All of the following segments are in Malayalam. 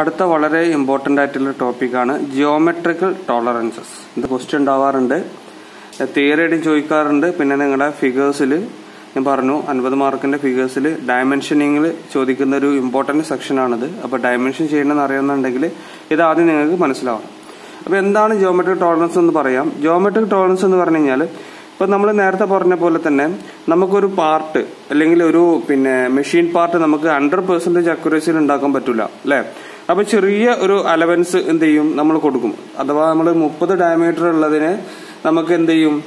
അടുത്ത വളരെ ഇമ്പോർട്ടന്റ് ആയിട്ടുള്ള ടോപ്പിക്കാണ് ജിയോമെട്രിക്കൽ ടോളറൻസസ് ഇത് ക്വസ്റ്റ്യൻ ഉണ്ടാവാറുണ്ട്. തിയറിയായിട്ടും ചോദിക്കാറുണ്ട്. പിന്നെ നിങ്ങളുടെ ഫിഗേഴ്സിൽ ഞാൻ പറഞ്ഞു അൻപത് മാർക്കിന്റെ ഫിഗേഴ്സിൽ ഡയമെൻഷനിങ്ങിൽ ചോദിക്കുന്ന ഒരു ഇമ്പോർട്ടന്റ് സെക്ഷനാണിത് അപ്പോൾ ഡയമെൻഷൻ ചെയ്യണമെന്ന് അറിയുന്നുണ്ടെങ്കിൽ ഇത് ആദ്യം നിങ്ങൾക്ക് മനസ്സിലാവണം. അപ്പോൾ എന്താണ് ജിയോമെട്രിക് ടോളറൻസ് എന്ന് പറയാം? ജിയോമെട്രിക് ടോളറൻസ് എന്ന് പറഞ്ഞു കഴിഞ്ഞാൽ ഇപ്പം നമ്മൾ നേരത്തെ പറഞ്ഞ പോലെ തന്നെ നമുക്കൊരു പാർട്ട് അല്ലെങ്കിൽ ഒരു പിന്നെ മെഷീൻ പാർട്ട് നമുക്ക് ഹൺഡ്രഡ് പെർസെന്റേജ് അക്യുറസിയിൽ ഉണ്ടാക്കാൻ പറ്റില്ല അല്ലെ? അപ്പൊ ചെറിയ ഒരു അലവൻസ് എന്ത് ചെയ്യും നമ്മൾ കൊടുക്കും. അഥവാ നമ്മൾ മുപ്പത് ഡയമീറ്റർ ഉള്ളതിന് നമുക്ക് എന്ത് ചെയ്യും?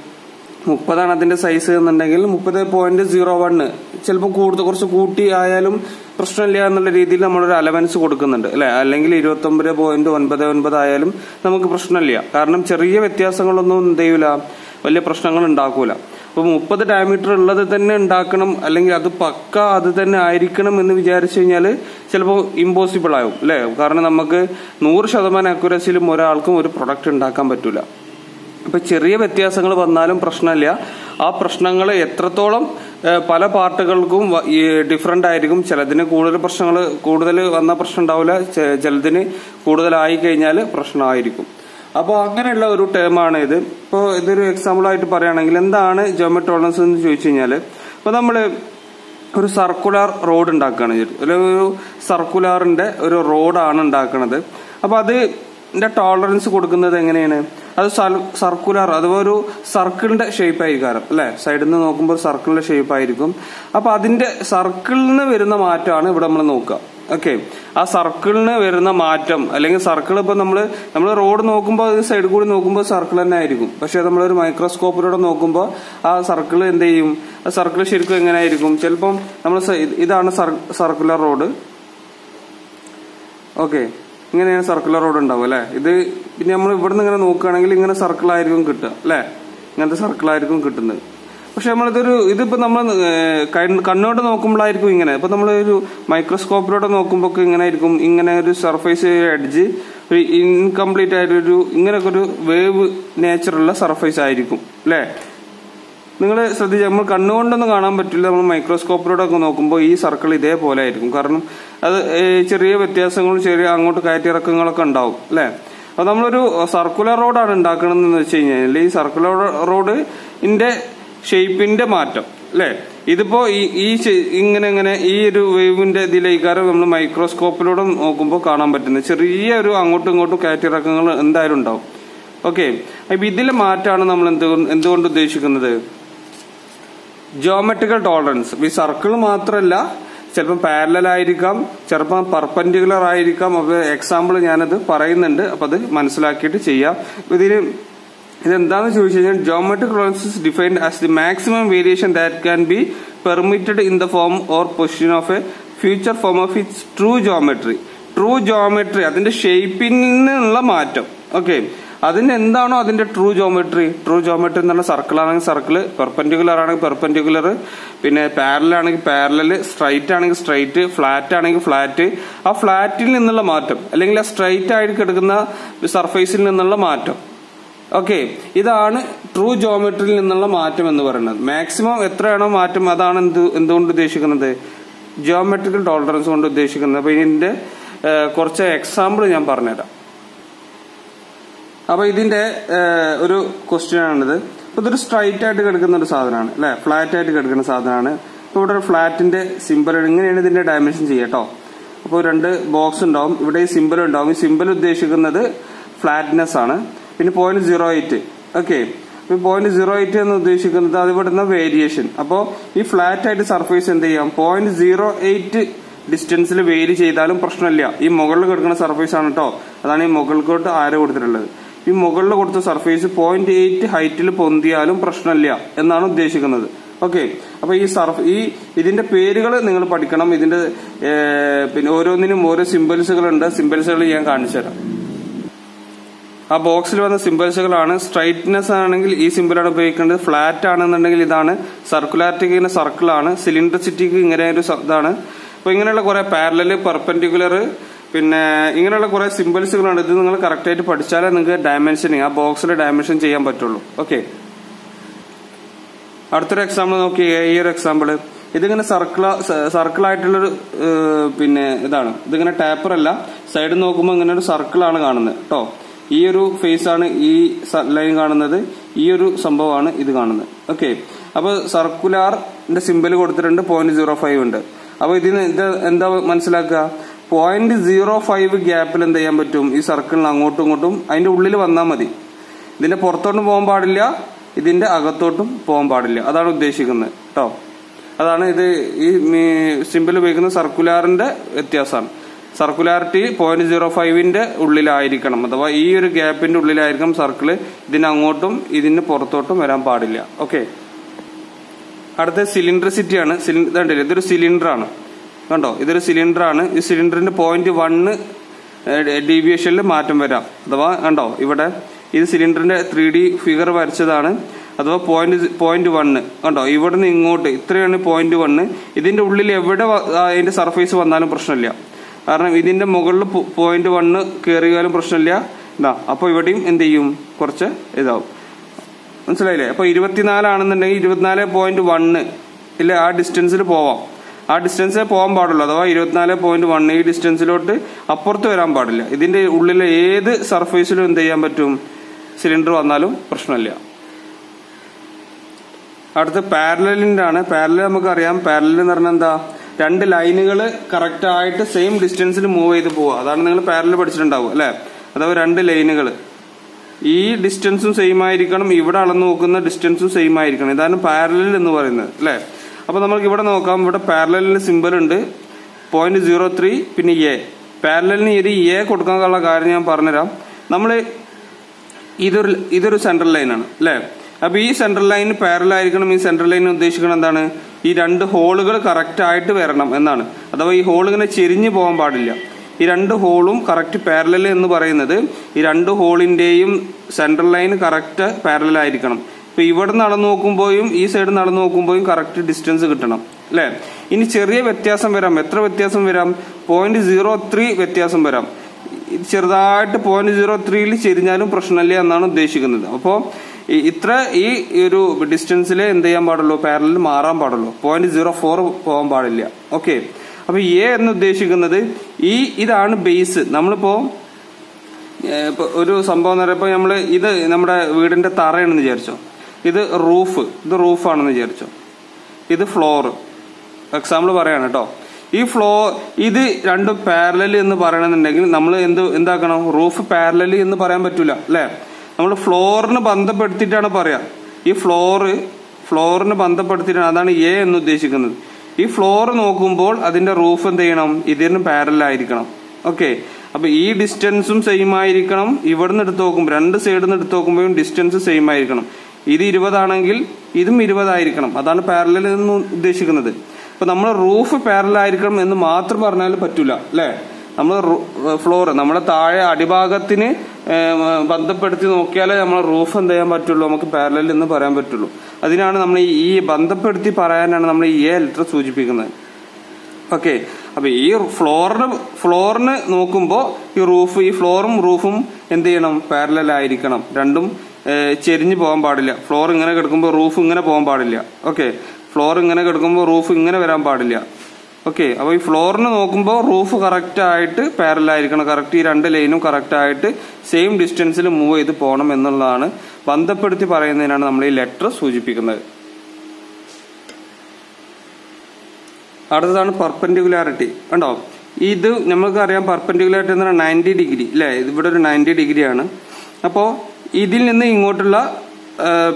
മുപ്പതാണ് അതിന്റെ സൈസ് എന്നുണ്ടെങ്കിൽ മുപ്പത് പോയിന്റ് സീറോ വണ്ണ് ചിലപ്പോൾ കൂടുതൽ കുറച്ച് കൂട്ടി ആയാലും പ്രശ്നമില്ല എന്നുള്ള രീതിയിൽ നമ്മളൊരു അലവൻസ് കൊടുക്കുന്നുണ്ട് അല്ലെ? അല്ലെങ്കിൽ ഇരുപത്തി ഒമ്പത് പോയിന്റ് ഒൻപത് ഒൻപത് ആയാലും നമുക്ക് പ്രശ്നമില്ല. കാരണം ചെറിയ വ്യത്യാസങ്ങളൊന്നും എന്ത് ചെയ്യൂല. വലിയ പ്രശ്നങ്ങൾ ഉണ്ടാക്കൂല. അപ്പൊ മുപ്പത് ഡയമീറ്റർ ഉള്ളത് തന്നെ ഉണ്ടാക്കണം അല്ലെങ്കിൽ അത് പക്ക അത് തന്നെ ആയിരിക്കണം എന്ന് വിചാരിച്ചു കഴിഞ്ഞാൽ ചിലപ്പോൾ ഇമ്പോസിബിൾ ആകും അല്ലെ? കാരണം നമുക്ക് നൂറ് ശതമാനം അക്യുറസിയിലും ഒരാൾക്കും ഒരു പ്രൊഡക്റ്റ് ഉണ്ടാക്കാൻ പറ്റൂല. അപ്പൊ ചെറിയ വ്യത്യാസങ്ങൾ വന്നാലും പ്രശ്നമില്ല. ആ പ്രശ്നങ്ങൾ എത്രത്തോളം പല പാർട്ടുകൾക്കും ഡിഫറെന്റ് ആയിരിക്കും. ചിലതിന് കൂടുതൽ പ്രശ്നങ്ങൾ കൂടുതൽ വന്ന പ്രശ്നം ഉണ്ടാവില്ല. ചിലതിന് കൂടുതലായി കഴിഞ്ഞാൽ പ്രശ്നമായിരിക്കും. അപ്പോൾ അങ്ങനെയുള്ള ഒരു ടേമാണ് ഇത് ഇപ്പോൾ ഇതൊരു എക്സാമ്പിൾ ആയിട്ട് പറയുകയാണെങ്കിൽ എന്താണ് ജോമെട്രി ടോളറൻസ് എന്ന് ചോദിച്ചു കഴിഞ്ഞാൽ ഇപ്പോൾ നമ്മൾ ഒരു സർക്കുലർ റോഡ് ഉണ്ടാക്കുകയാണ് ഒരു സർക്കുലാറിന്റെ ഒരു റോഡാണ് ഉണ്ടാക്കുന്നത് അപ്പോൾ അത് ടോളറൻസ് കൊടുക്കുന്നത് എങ്ങനെയാണ്? അത് സർക്കുലർ അഥവാ ഒരു സർക്കിളിന്റെ ഷേപ്പ് ആയിരിക്കും അല്ലെ? സൈഡിൽ നിന്ന് നോക്കുമ്പോൾ സർക്കിളിന്റെ ഷേപ്പ് ആയിരിക്കും. അപ്പൊ അതിന്റെ സർക്കിളിൽ നിന്ന് വരുന്ന മാറ്റമാണ് ഇവിടെ നമ്മൾ നോക്കുക. ഓക്കെ ആ സർക്കിളിന് വരുന്ന മാറ്റം അല്ലെങ്കിൽ സർക്കിൾ ഇപ്പൊ നമ്മൾ നമ്മൾ റോഡ് നോക്കുമ്പോൾ അത് സൈഡ് കൂടി നോക്കുമ്പോൾ സർക്കിൾ തന്നെ ആയിരിക്കും. പക്ഷെ നമ്മളൊരു മൈക്രോസ്കോപ്പിലൂടെ നോക്കുമ്പോൾ ആ സർക്കിൾ എന്ത് ചെയ്യും? ആ സർക്കിൾ ശരിക്കും എങ്ങനെ ആയിരിക്കും? ചിലപ്പം നമ്മൾ ഇതാണ് സർക്കുലർ റോഡ്. ഓക്കെ ഇങ്ങനെയാണ് സർക്കുലർ റോഡ് ഉണ്ടാവും അല്ലെ? ഇത് പിന്നെ നമ്മൾ ഇവിടുന്ന് ഇങ്ങനെ നോക്കുകയാണെങ്കിൽ ഇങ്ങനെ സർക്കിൾ ആയിരിക്കും കിട്ടുക അല്ലെ? ഇങ്ങനത്തെ സർക്കിൾ ആയിരിക്കും കിട്ടുന്നത്. പക്ഷെ നമ്മളിതൊരു ഇതിപ്പോ നമ്മൾ കണ്ണോട്ട് നോക്കുമ്പോഴായിരിക്കും ഇങ്ങനെ. ഇപ്പൊ നമ്മൾ ഒരു മൈക്രോസ്കോപ്പിലൂടെ നോക്കുമ്പോൾ ഇങ്ങനെ ആയിരിക്കും ഇങ്ങനെ ഒരു സർഫേസ് എഡ്ജ് ഒരു ഇൻകംപ്ലീറ്റ് ആയിട്ടൊരു ഇങ്ങനെയൊക്കെ ഒരു വേവ് നേച്ചറുള്ള സർഫേസ് ആയിരിക്കും. അല്ലേ? നിങ്ങൾ ശ്രദ്ധിച്ച നമ്മൾ കണ്ണുകൊണ്ടൊന്നും കാണാൻ പറ്റില്ല. നമ്മൾ മൈക്രോസ്കോപ്പിലൂടെ ഒക്കെ നോക്കുമ്പോൾ ഈ സർക്കിൾ ഇതേപോലെ ആയിരിക്കും. കാരണം അത് ചെറിയ വ്യത്യാസങ്ങളും ചെറിയ അങ്ങോട്ട് കയറ്റിറക്കങ്ങളൊക്കെ ഉണ്ടാവും. അല്ലെ? അപ്പൊ നമ്മളൊരു സർക്കുലർ റോഡാണ് ഉണ്ടാക്കണമെന്ന് വെച്ച് കഴിഞ്ഞാൽ ഈ സർക്കുലർ റോഡിന്റെ ഷേപ്പിന്റെ മാറ്റം അല്ലെ? ഇതിപ്പോ ഈ ഇങ്ങനെ ഇങ്ങനെ ഈ ഒരു വേവിന്റെ ഇതിലേക്കാരം നമ്മൾ മൈക്രോസ്കോപ്പിലൂടെ നോക്കുമ്പോൾ കാണാൻ പറ്റുന്നത്. ചെറിയ ഒരു അങ്ങോട്ടും ഇങ്ങോട്ടും കയറ്റിറക്കങ്ങൾ എന്തായാലും ഉണ്ടാവും. ഓക്കെ. അപ്പൊ ഇതിലെ മാറ്റാണ് നമ്മൾ എന്ത് എന്തുകൊണ്ട് ഉദ്ദേശിക്കുന്നത്? ജോമെട്രിക്കൽ ടോളറൻസ് ഈ സർക്കിൾ മാത്രമല്ല ചിലപ്പോൾ പാരലൽ ആയിരിക്കാം ചിലപ്പോൾ പെർപെൻഡിക്കുലർ ആയിരിക്കാം. അപ്പൊ എക്സാമ്പിൾ ഞാനത് പറയുന്നുണ്ട് അപ്പൊ അത് മനസ്സിലാക്കിയിട്ട് ചെയ്യാം. ഇതിന് ഇതെന്താണെന്ന് ചോദിച്ചു കഴിഞ്ഞാൽ geometric tolerance defined as the maximum variation that can be permitted in the form or position of a feature form of its true geometry true geometry അതിന്റെ ഷേപ്പിൽ നിന്നുള്ള മാറ്റം. ഓക്കെ അതിന് എന്താണോ അതിന്റെ ട്രൂ ജോമെട്രി ട്രൂ ജോമെട്രി എന്ന് പറഞ്ഞാൽ സർക്കിൾ ആണെങ്കിൽ സർക്കിൾ പെർപെൻഡിക്കുലർ ആണെങ്കിൽ പെർപെൻഡിക്കുലർ പിന്നെ പാരലൽ ആണെങ്കിൽ പാരലൽ സ്ട്രൈറ്റ് ആണെങ്കിൽ സ്ട്രൈറ്റ് ഫ്ലാറ്റ് ആണെങ്കിൽ ഫ്ലാറ്റ് ആ ഫ്ലാറ്റിൽ നിന്നുള്ള മാറ്റം അല്ലെങ്കിൽ ആ സ്ട്രൈറ്റ് ആയിട്ട് കിടക്കുന്ന സർഫേസിൽ നിന്നുള്ള മാറ്റം. ഓക്കെ ഇതാണ് ട്രൂ ജോമെട്രിയിൽ നിന്നുള്ള മാറ്റം എന്ന് പറയുന്നത്. മാക്സിമം എത്രയാണോ മാറ്റം അതാണ് എന്ത് എന്തുകൊണ്ട് ഉദ്ദേശിക്കുന്നത്? ജിയോമെട്രിക്കൽ ടോളറൻസ് കൊണ്ട് ഉദ്ദേശിക്കുന്നത്. അപ്പൊ ഇതിന്റെ കുറച്ച് എക്സാമ്പിൾ ഞാൻ പറഞ്ഞുതരാം. അപ്പൊ ഇതിന്റെ ഒരു ക്വസ്റ്റ്യൻ ആണിത്. ഇപ്പൊ ഇതൊരു സ്ട്രൈറ്റ് ആയിട്ട് കിടക്കുന്ന ഒരു സാധനമാണ് അല്ലെ? ഫ്ലാറ്റ് ആയിട്ട് കിടക്കുന്ന സാധനമാണ്. ഇപ്പൊ ഇവിടെ ഒരു ഫ്ലാറ്റിന്റെ സിമ്പിൾ ഇങ്ങനെയാണ് ഇതിന്റെ ഡയമെൻഷൻ ചെയ്യട്ടോ അപ്പോൾ രണ്ട് ബോക്സ് ഉണ്ടാവും. ഇവിടെ ഈ സിമ്പിൾ ഉണ്ടാവും. ഈ സിമ്പിൾ ഉദ്ദേശിക്കുന്നത് ഫ്ലാറ്റ്നെസ് ആണ്. പിന്നെ point zero eight okay point zero eight എന്ന് ഉദ്ദേശിക്കുന്നത് അത് ഇവിടുന്ന വേരിയേഷൻ അപ്പോ ഈ ഫ്ലാറ്റ് ആയിട്ട് സർഫേസ് എന്ത് ചെയ്യാം? പോയിന്റ് സീറോ എയ്റ്റ് ഡിസ്റ്റൻസിൽ വേരി ചെയ്താലും പ്രശ്നമില്ല. ഈ മുകളിൽ കിടക്കുന്ന സർഫേസ് ആണ് കേട്ടോ അതാണ് ഈ മുകളിലോട്ട് ആര് കൊടുത്തിട്ടുള്ളത്. ഈ മുകളിൽ കൊടുത്ത സർഫേസ് പോയിന്റ് എയ്റ്റ് ഹൈറ്റിൽ പൊന്തിയാലും പ്രശ്നമില്ല എന്നാണ് ഉദ്ദേശിക്കുന്നത്. ഓക്കെ അപ്പൊ ഈ സർഫ് ഈ ഇതിന്റെ പേരുകൾ നിങ്ങൾ പഠിക്കണം. ഇതിന്റെ പിന്നെ ഓരോന്നിനും ഓരോ സിമ്പിൾസുകൾ ഉണ്ട് സിമ്പിൾസുകൾ ഞാൻ കാണിച്ചു തരാം ആ ബോക്സിൽ വന്ന സിമ്പിൾസുകളാണ് സ്ട്രൈറ്റ്നെസ് ആണെങ്കിൽ ഈ സിമ്പിളാണ് ഉപയോഗിക്കേണ്ടത്. ഫ്ലാറ്റ് ആണെന്നുണ്ടെങ്കിൽ ഇതാണ്. സർക്കുലാരിറ്റിക്ക് ഇങ്ങനെ സർക്കിൾ ആണ്. സിലിണ്ടറിസിറ്റിക്ക് ഇങ്ങനെ ഒരു ഇതാണ്. അപ്പോൾ ഇങ്ങനെയുള്ള കുറെ പാരലല് പെർപെൻഡിക്കുലർ പിന്നെ ഇങ്ങനെയുള്ള കുറെ സിമ്പിൾസുകളാണ് ഇത് നിങ്ങൾ കറക്റ്റായിട്ട് പഠിച്ചാലേ നിങ്ങൾക്ക് ഡയമെൻഷനിങ് ആ ബോക്സിൽ ഡയമെൻഷൻ ചെയ്യാൻ പറ്റുള്ളൂ. ഓക്കെ അടുത്തൊരു എക്സാമ്പിൾ നോക്കി ഈ ഒരു എക്സാമ്പിൾ ഇതിങ്ങനെ സർക്കിൾ സർക്കിൾ ആയിട്ടുള്ളൊരു പിന്നെ ഇതാണ്. ഇതിങ്ങനെ ടാപ്പർ അല്ല. സൈഡിൽ നോക്കുമ്പോൾ ഇങ്ങനെ ഒരു സർക്കിളാണ് കാണുന്നത്. കേട്ടോ ഈ ഒരു ഫേസ് ആണ് ഈ ലൈൻ കാണുന്നത്. ഈ ഒരു സംഭവമാണ് ഇത് കാണുന്നത്. ഓക്കെ അപ്പൊ സർക്കുലാറിന്റെ സിമ്പൽ കൊടുത്തിട്ടുണ്ട് പോയിന്റ് സീറോ ഫൈവ് ഉണ്ട്. അപ്പൊ ഇതിന് ഇത് എന്താ മനസ്സിലാക്കുക? പോയിന്റ് സീറോ ഫൈവ് ഗ്യാപ്പിൽ എന്ത് ചെയ്യാൻ പറ്റും? ഈ സർക്കിളിന് അങ്ങോട്ടും ഇങ്ങോട്ടും അതിന്റെ ഉള്ളിൽ വന്നാൽ മതി. ഇതിന്റെ പുറത്തോട്ടും പോകാൻ പാടില്ല. ഇതിന്റെ അകത്തോട്ടും പോകാൻ പാടില്ല. അതാണ് ഉദ്ദേശിക്കുന്നത്. കേട്ടോ അതാണ് ഇത് ഈ സിമ്പിൾ ഉപയോഗിക്കുന്ന സർക്കുലാറിന്റെ വ്യത്യാസമാണ്. സർക്കുലാരിറ്റി പോയിന്റ് സീറോ ഫൈവിന്റെ ഉള്ളിലായിരിക്കണം. അഥവാ ഈ ഒരു ഗ്യാപ്പിന്റെ ഉള്ളിലായിരിക്കും സർക്കിൾ ഇതിന് അങ്ങോട്ടും ഇതിന് പുറത്തോട്ടും വരാൻ പാടില്ല. ഓക്കെ അടുത്ത സിലിണ്ടറിസിറ്റി ആണ്. സിലിണ്ടർ ഇതൊരു സിലിണ്ടർ ആണ്. കണ്ടോ? ഇതൊരു സിലിണ്ടർ ആണ്. ഈ സിലിണ്ടറിന്റെ പോയിന്റ് വണ്ണ് ഡീവിയേഷനിൽ മാറ്റം വരാം. അഥവാ കണ്ടോ? ഇവിടെ ഇത് സിലിണ്ടറിന്റെ ത്രീ ഡി ഫിഗർ വരച്ചതാണ്. അഥവാ പോയിന്റ് പോയിന്റ് വണ്ണ് കണ്ടോ? ഇവിടെ നിന്ന് ഇങ്ങോട്ട്. ഇത്രയാണ് പോയിന്റ് വണ്ണ് ഇതിന്റെ ഉള്ളിൽ എവിടെ അതിന്റെ സർഫേസ് വന്നാലും പ്രശ്നമില്ല. കാരണം ഇതിന്റെ മുകളിൽ പോയിന്റ് വണ്ണ് കയറിയാലും പ്രശ്നമില്ല. ഇതാ അപ്പൊ ഇവിടെയും എന്ത് ചെയ്യും? കുറച്ച് ഇതാവും. മനസ്സിലായില്ലേ? അപ്പൊ ഇരുപത്തിനാലാണെന്നുണ്ടെങ്കിൽ ഇരുപത്തിനാല് പോയിന്റ് വണ്ണ് ഇല്ല ആ ഡിസ്റ്റൻസിൽ പോവാം. ആ ഡിസ്റ്റൻസിൽ പോകാൻ പാടുള്ളൂ. അഥവാ ഇരുപത്തിനാല് പോയിന്റ് വൺ ഈ ഡിസ്റ്റൻസിലോട്ട് അപ്പുറത്ത് വരാൻ പാടില്ല. ഇതിന്റെ ഉള്ളിലെ ഏത് സർഫേസിലും എന്ത് ചെയ്യാൻ പറ്റും? സിലിണ്ടർ വന്നാലും പ്രശ്നമില്ല. അടുത്ത് പാരലിന്റെ ആണ് പാരലൽ നമുക്കറിയാം. പാരലൽ എന്ന് പറഞ്ഞാൽ എന്താ? രണ്ട് ലൈനുകൾ കറക്റ്റ് ആയിട്ട് സെയിം ഡിസ്റ്റൻസിൽ മൂവ് ചെയ്ത് പോവുക. അതാണ് നിങ്ങൾ പാരൽ പഠിച്ചിട്ടുണ്ടാവുക അല്ലേ? അഥവാ രണ്ട് ലൈനുകൾ ഈ ഡിസ്റ്റൻസും സെയിം ആയിരിക്കണം. ഇവിടെ അളന്ന് നോക്കുന്ന ഡിസ്റ്റൻസും സെയിം ആയിരിക്കണം. ഇതാണ് പാരലൽ എന്ന് പറയുന്നത് അല്ലേ? അപ്പോൾ നമുക്ക് ഇവിടെ നോക്കാം. ഇവിടെ പാരലലിന് സിമ്പിൾ ഉണ്ട്. പോയിന്റ് സീറോ ത്രീ പിന്നെ എ പാരലലിന് ഒരു എ കൊടുക്കാനുള്ള കാര്യം ഞാൻ പറഞ്ഞുതരാം. നമ്മൾ ഇതൊരു ഇതൊരു സെൻട്രൽ ലൈനാണ് അല്ലേ? അപ്പോൾ ഈ സെൻട്രൽ ലൈൻ പാരലായിരിക്കണം ഈ സെൻട്രൽ ലൈൻ ഉദ്ദേശിക്കുന്നത് എന്താണ്? ഈ രണ്ട് ഹോളുകൾ കറക്റ്റ് ആയിട്ട് വരണം എന്നാണ്. അഥവാ ഈ ഹോൾ ഇങ്ങനെ ചെരിഞ്ഞു പോകാൻ പാടില്ല. ഈ രണ്ട് ഹോളും കറക്റ്റ് പാരലൽ എന്ന് പറയുന്നത് ഈ രണ്ട് ഹോളിന്റെയും സെൻട്രൽ ലൈൻ കറക്റ്റ് പാരലൽ ആയിരിക്കണം. ഇപ്പൊ ഇവിടെ നടന്നു നോക്കുമ്പോഴും ഈ സൈഡ് നടന്നു നോക്കുമ്പോഴും കറക്റ്റ് ഡിസ്റ്റൻസ് കിട്ടണം. അല്ലെ? ഇനി ചെറിയ വ്യത്യാസം വരാം. എത്ര വ്യത്യാസം വരാം? പോയിന്റ് സീറോ ത്രീ വ്യത്യാസം വരാം. ചെറുതായിട്ട് പോയിന്റ് സീറോ ത്രീയിൽ ചെരിഞ്ഞാലും പ്രശ്നമില്ല എന്നാണ് ഉദ്ദേശിക്കുന്നത്. അപ്പോൾ ഇത്ര ഈ ഒരു ഡിസ്റ്റൻസിൽ എന്ത് ചെയ്യാൻ പാടുള്ളൂ? പാരലിൽ മാറാൻ പാടുള്ളൂ. പോയിന്റ് സീറോ ഫോർ പോകാൻ പാടില്ല. ഓക്കെ അപ്പൊ എ എന്ന് ഉദ്ദേശിക്കുന്നത് ഈ ഇതാണ് ബേസ് നമ്മളിപ്പോ ഒരു സംഭവം എന്ന് പറയുമ്പോൾ നമ്മൾ ഇത് നമ്മുടെ വീടിന്റെ തറയാണെന്ന് വിചാരിച്ചോ. ഇത് റൂഫ് ഇത് റൂഫാണെന്ന് വിചാരിച്ചോ. ഇത് ഫ്ലോർ എക്സാമ്പിൾ പറയാണ് കേട്ടോ. ഈ ഫ്ലോ ഇത് രണ്ടും പാരലൽ എന്ന് പറയണമെന്നുണ്ടെങ്കിൽ നമ്മൾ എന്ത് എന്താക്കണം? റൂഫ് പാരലൽ എന്ന് പറയാൻ പറ്റൂല അല്ലെ? നമ്മൾ ഫ്ലോറിന് ബന്ധപ്പെടുത്തിയിട്ടാണ് പറയാ. ഈ ഫ്ലോറ് ഫ്ലോറിന് ബന്ധപ്പെടുത്തിയിട്ടാണ് അതാണ് എ എന്ന് ഉദ്ദേശിക്കുന്നത്. ഈ ഫ്ലോർ നോക്കുമ്പോൾ അതിന്റെ റൂഫ് എന്ത് ചെയ്യണം? ഇതിന് പാരലായിരിക്കണം ഓക്കെ അപ്പൊ ഈ ഡിസ്റ്റൻസും സെയിം ആയിരിക്കണം. ഇവിടുന്ന് എടുത്ത് നോക്കുമ്പോൾ രണ്ട് സൈഡിൽ നിന്ന് എടുത്ത് നോക്കുമ്പോഴും ഡിസ്റ്റൻസ് സെയിം ആയിരിക്കണം. ഇത് ഇരുപതാണെങ്കിൽ ഇതും ഇരുപതായിരിക്കണം. അതാണ് പാരലൽ എന്ന് ഉദ്ദേശിക്കുന്നത്. അപ്പൊ നമ്മൾ റൂഫ് പാരലായിരിക്കണം എന്ന് മാത്രം പറഞ്ഞാൽ പറ്റൂല അല്ലെ? നമ്മൾ ഫ്ലോർ നമ്മുടെ താഴെ അടിഭാഗത്തിന് ബന്ധപ്പെടുത്തി നോക്കിയാലേ നമ്മൾ റൂഫ് എന്ത് ചെയ്യാൻ പറ്റുള്ളൂ നമുക്ക് പാരലൽ എന്ന് പറയാൻ പറ്റുള്ളൂ. അതിനാണ് നമ്മൾ ഈ ബന്ധപ്പെടുത്തി പറയാനാണ് നമ്മൾ ഈ എ ലെറ്റർ സൂചിപ്പിക്കുന്നത്. ഓക്കെ. അപ്പൊ ഈ ഫ്ലോറിന് ഫ്ലോറിന് നോക്കുമ്പോൾ ഈ റൂഫ് ഈ ഫ്ലോറും റൂഫും എന്ത് ചെയ്യണം? പാരലൽ ആയിരിക്കണം. രണ്ടും ചെരിഞ്ഞു പോകാൻ പാടില്ല. ഫ്ലോർ ഇങ്ങനെ കിടക്കുമ്പോൾ റൂഫ് ഇങ്ങനെ പോകാൻ പാടില്ല. ഓക്കെ. ഫ്ലോർ ഇങ്ങനെ കിടക്കുമ്പോൾ റൂഫ് ഇങ്ങനെ വരാൻ പാടില്ല. ഓക്കെ അപ്പോൾ ഈ ഫ്ലോറിന് നോക്കുമ്പോൾ റൂഫ് കറക്റ്റ് ആയിട്ട് പാരലൽ ആയിരിക്കണം. കറക്റ്റ് ഈ രണ്ട് ലൈനും കറക്റ്റ് ആയിട്ട് സെയിം ഡിസ്റ്റൻസിൽ മൂവ് ചെയ്ത് പോകണം എന്നുള്ളതാണ് ബന്ധപ്പെടുത്തി പറയുന്നതിനാണ് നമ്മൾ ഈ ലെറ്റർ സൂചിപ്പിക്കുന്നത്. അടുത്തതാണ് പെർപെൻഡിക്കുലാരിറ്റി കണ്ടോ? ഇത് നമുക്ക് അറിയാം പെർപെൻഡിക്കുലാരിറ്റി എന്ന് പറഞ്ഞാൽ നയന്റി ഡിഗ്രി അല്ലേ ഇവിടെ ഒരു നയന്റി ഡിഗ്രിയാണ് അപ്പോൾ ഇതിൽ നിന്ന് ഇങ്ങോട്ടുള്ള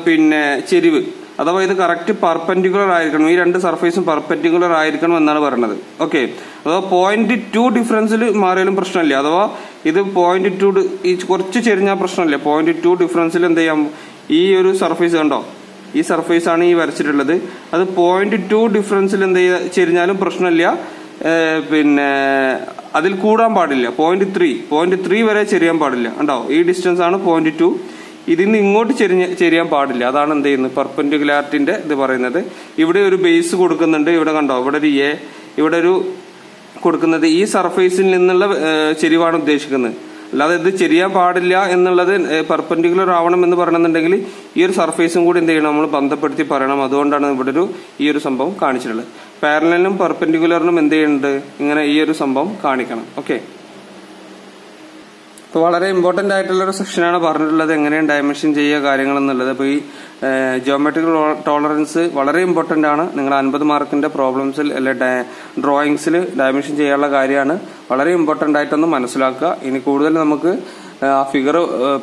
പിന്നെ ചെരിവ് അഥവാ ഇത് കറക്റ്റ് പെർപെൻഡിക്കുലർ ആയിരിക്കണം. ഈ രണ്ട് സർഫേസും പെർപെൻഡിക്കുലർ ആയിരിക്കണം എന്നാണ് പറയുന്നത് ഓക്കെ അഥവാ പോയിന്റ് ടു ഡിഫറൻസിൽ മാറിയാലും പ്രശ്നമില്ല. അഥവാ ഇത് പോയിന്റ് ടു ഈ കുറച്ച് ചെരിഞ്ഞാൽ പ്രശ്നമില്ല. പോയിന്റ് ടു ഡിഫറൻസിൽ എന്ത് ചെയ്യാം ഈ ഒരു സർഫേസ് കണ്ടോ? ഈ സർഫേസ് ആണ് ഈ വരച്ചിട്ടുള്ളത്. അത് പോയിന്റ് ടു ഡിഫറൻസിൽ എന്ത് ചെയ്യാ ചെരിഞ്ഞാലും പ്രശ്നമില്ല. പിന്നെ അതിൽ കൂടാൻ പാടില്ല. പോയിന്റ് ത്രീ പോയിന്റ് ത്രീ വരെ ചെറിയാൻ പാടില്ല. കണ്ടോ? ഈ ഡിസ്റ്റൻസ് ആണ് പോയിന്റ് ടു ഇതിന്ന് ഇങ്ങോട്ട് ചെരിഞ്ഞ് ചെരിയാൻ പാടില്ല. അതാണ് എന്ത് ചെയ്യുന്നത്? പെർപെൻഡിക്കുലാരിറ്റിന്റെ ഇത് പറയുന്നത്. ഇവിടെ ഒരു ബേസ് കൊടുക്കുന്നുണ്ട്. ഇവിടെ കണ്ടോ? ഇവിടെ ഒരു എ ഇവിടെ ഒരു കൊടുക്കുന്നത് ഈ സർഫേസിൽ നിന്നുള്ള ചെരിവാണ് ഉദ്ദേശിക്കുന്നത്. അല്ലാതെ ഇത് ചെരിയാൻ പാടില്ല എന്നുള്ളത് പെർപെൻഡിക്കുലർ ആവണം എന്ന് പറയണമെന്നുണ്ടെങ്കിൽ ഈ ഒരു സർഫേസും കൂടി എന്ത് ചെയ്യണം? നമ്മൾ ബന്ധപ്പെടുത്തി പറയണം. അതുകൊണ്ടാണ് ഇവിടെ ഒരു ഈ ഒരു സംഭവം കാണിച്ചിട്ടുള്ളത്. പാരലിനും പെർപെൻഡിക്കുലറിനും എന്ത് ചെയ്യുന്നുണ്ട്? ഇങ്ങനെ ഈ ഒരു സംഭവം കാണിക്കണം. ഓക്കെ അപ്പോൾ വളരെ ഇമ്പോർട്ടന്റ് ആയിട്ടുള്ള ഒരു സെക്ഷനാണ് പറഞ്ഞിട്ടുള്ളത്. എങ്ങനെയാണ് ഡയമെൻഷൻ ചെയ്യുക കാര്യങ്ങൾ എന്നുള്ളത് അപ്പോൾ ഈ ജോമെട്രിക്കൽ ടോളറൻസ് വളരെ ഇമ്പോർട്ടന്റ് ആണ്. നിങ്ങൾ അൻപത് മാർക്കിന്റെ പ്രോബ്ലംസിൽ അല്ലെ ഡ്രോയിങ്സിൽ ഡയമെൻഷൻ ചെയ്യാനുള്ള കാര്യമാണ്. വളരെ ഇമ്പോർട്ടന്റ് ആയിട്ടൊന്ന് മനസ്സിലാക്കുക. ഇനി കൂടുതൽ നമുക്ക് ആ ഫിഗർ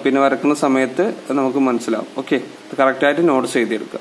പിന്നെ വരക്കുന്ന സമയത്ത് നമുക്ക് മനസ്സിലാവും. ഓക്കെ കറക്റ്റായിട്ട് നോട്ട്സ് എഴുതിയെടുക്കുക.